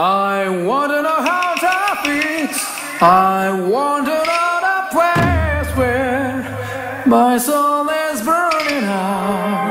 I wanna know how to fix. I wanna know the place where my soul is burning out.